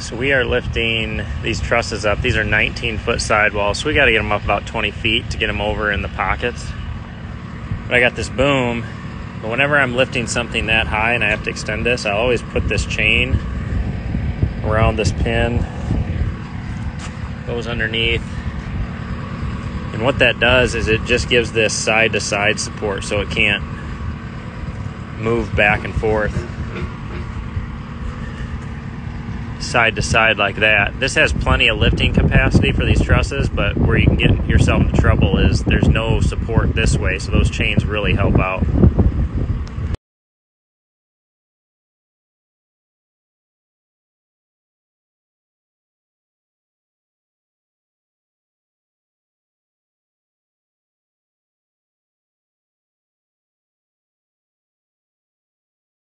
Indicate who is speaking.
Speaker 1: So we are lifting these trusses up. These are 19 foot sidewalls, so we got to get them up about 20 feet to get them over in the pockets. But I got this boom, but whenever I'm lifting something that high and I have to extend this, I always put this chain around this pin, goes underneath. And what that does is it just gives this side to side support so it can't move back and forth side to side like that. This has plenty of lifting capacity for these trusses, but where you can get yourself into trouble is there's no support this way, so those chains really help out.